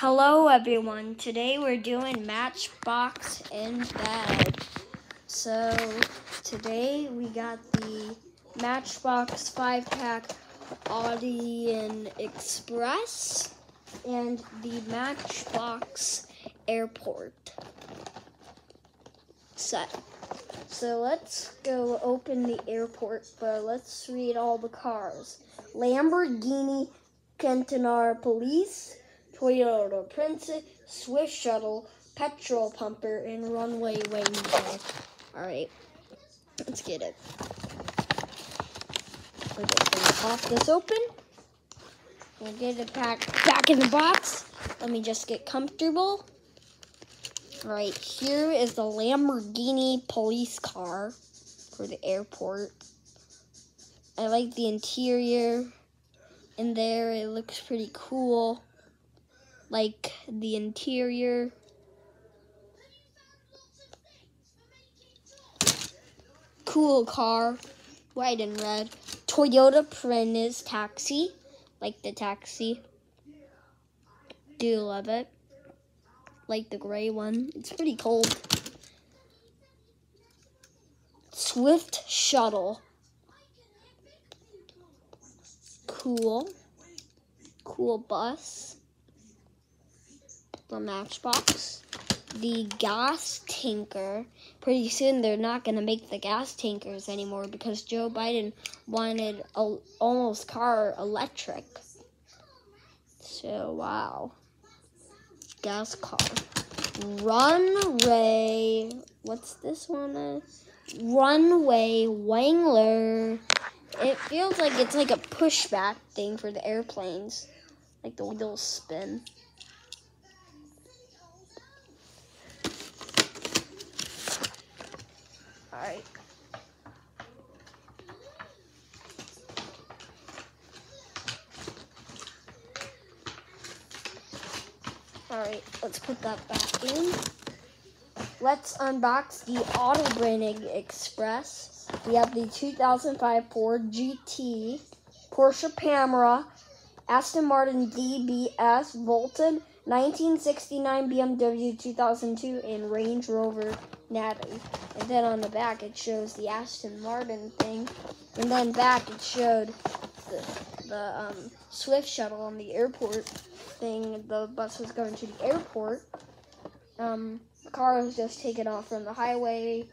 Hello everyone. Today we're doing Matchbox in bed. So today we got the Matchbox 5 pack Audien Express and the Matchbox Airport set. So let's go open the airport, but let's read all the cars. Lamborghini Centenario Police, Toyota Princess, Swift Shuttle, Petrol Pumper, and Runway Wednesday. Alright, let's get it. We're just gonna pop this open. We'll get it back, back in the box. Let me just get comfortable. Right here is the Lamborghini police car for the airport. I like the interior in there. It looks pretty cool. Like the interior. Cool car. White and red. Toyota Prius taxi. Like the taxi. Do you love it? like the gray one. It's pretty cold. Swift Shuttle. Cool. Cool bus. The Matchbox. The gas tanker. Pretty soon they're not going to make the gas tankers anymore because Joe Biden wanted a, almost car electric. So, wow gas car. Runway. What's this one? Uh, runway Wrangler. It feels like it's like a pushback thing for the airplanes. Like the wheels spin. Alright. Alright, let's put that back in. Let's unbox the Autobranding Express. We have the 2005 Ford GT, Porsche Panamera, Aston Martin DBS, Volante, 1969 BMW 2002, and Range Rover Natalie. And then on the back it shows the Aston Martin thing. And then back it showed the, the um, Swift shuttle on the airport thing. The bus was going to the airport. Um, the car was just taken off from the highway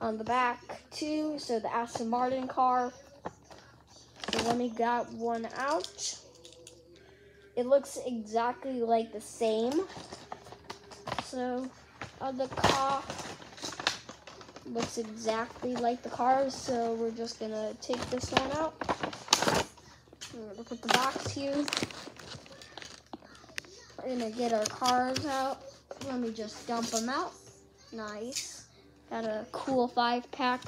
on the back too. So the Aston Martin car. So let me got one out. It looks exactly like the same. So uh, the car looks exactly like the car. So we're just gonna take this one out. We're gonna put the box here. We're gonna get our cars out. Let me just dump them out. Nice. Got a cool five pack.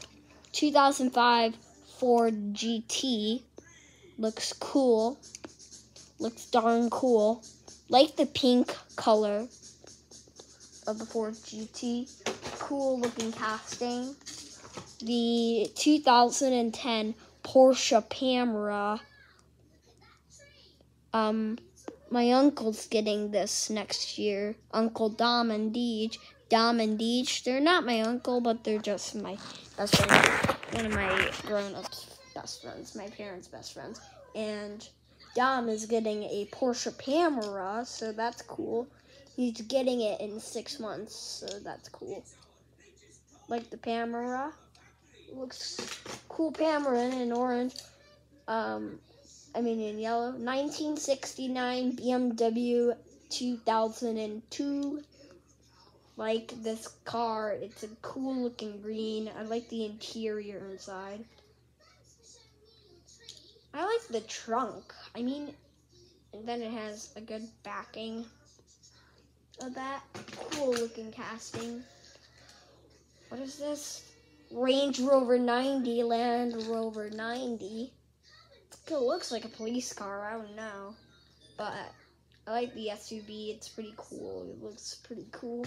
2005 Ford GT. Looks cool. Looks darn cool. Like the pink color of the Ford GT. Cool looking casting. The 2010 Porsche Panamera um, my uncle's getting this next year. Uncle Dom and Deej. Dom and Deej, they're not my uncle, but they're just my best friend. One of my grown-ups' best friends, my parents' best friends. And Dom is getting a Porsche Panamera, so that's cool. He's getting it in six months, so that's cool. Like the Panamera. Looks cool Panamera in orange. Um, I mean in yellow. 1969 BMW 2002. Like this car, it's a cool looking green. I like the interior inside. I like the trunk. I mean, and then it has a good backing of that. Cool looking casting. What is this? Range Rover 90, Land Rover 90. It looks like a police car, I don't know. But I like the SUV, it's pretty cool. It looks pretty cool.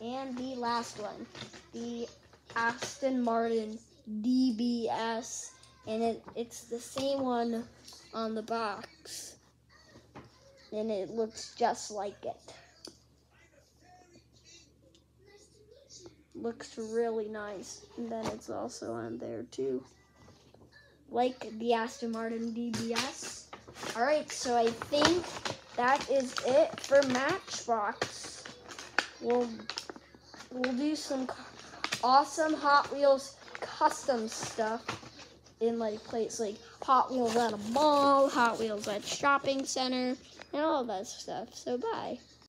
And the last one, the Aston Martin DBS. And it, it's the same one on the box. and it looks just like it. Looks really nice. And then it's also on there too. Like the Aston Martin DBS. Alright, so I think that is it for Matchbox. We'll we'll do some awesome Hot Wheels custom stuff in like place like Hot Wheels at a mall, Hot Wheels at shopping center, and all that stuff. So bye.